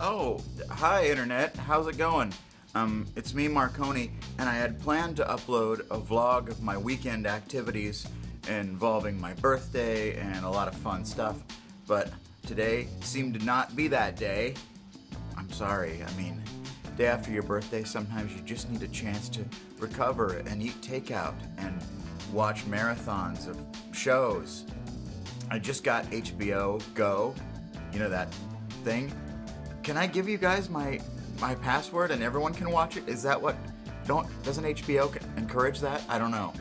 Oh, hi internet. How's it going? Um, it's me, Marconi, and I had planned to upload a vlog of my weekend activities involving my birthday and a lot of fun stuff, but today seemed to not be that day. I'm sorry. I mean, day after your birthday, sometimes you just need a chance to recover and eat takeout and watch marathons of shows. I just got HBO Go, you know that thing. Can I give you guys my my password and everyone can watch it? Is that what? Don't doesn't HBO encourage that? I don't know.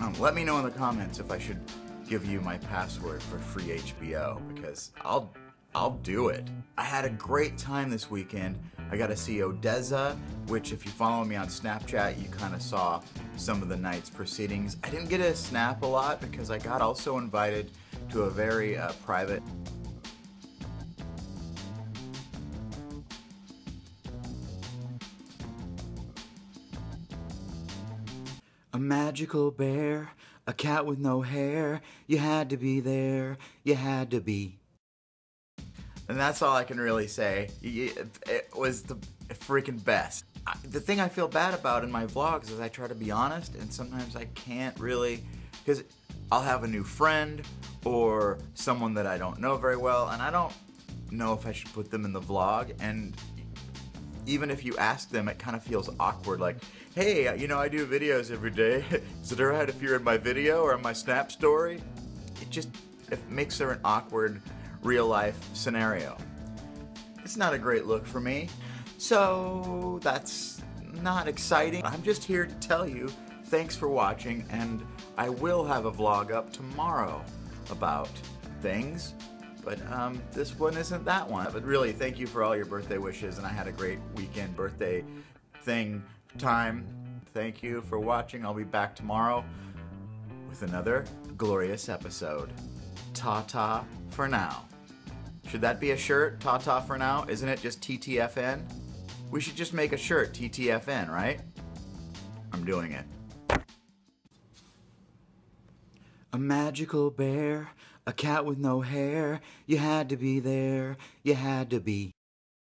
Um, let me know in the comments if I should give you my password for free HBO because I'll I'll do it. I had a great time this weekend. I got to see ODESZA, which if you follow me on Snapchat, you kind of saw some of the night's proceedings. I didn't get a snap a lot because I got also invited to a very uh, private A magical bear, a cat with no hair. You had to be there, you had to be. And that's all I can really say. It was the freaking best. The thing I feel bad about in my vlogs is I try to be honest, and sometimes I can't really, because I'll have a new friend or someone that I don't know very well, and I don't know if I should put them in the vlog. And even if you ask them, it kind of feels awkward. Like, hey, uh, you know, I do videos every day. Is it alright if you're in my video or in my Snap story? It just it makes there an awkward real life scenario. It's not a great look for me. So that's not exciting. I'm just here to tell you thanks for watching and I will have a vlog up tomorrow about things but um, this one isn't that one. But really, thank you for all your birthday wishes, and I had a great weekend birthday thing time. Thank you for watching. I'll be back tomorrow with another glorious episode. Ta ta for now. Should that be a shirt? Ta ta for now? Isn't it just TTFN? We should just make a shirt, TTFN, right? I'm doing it. A magical bear, a cat with no hair. You had to be there, you had to be.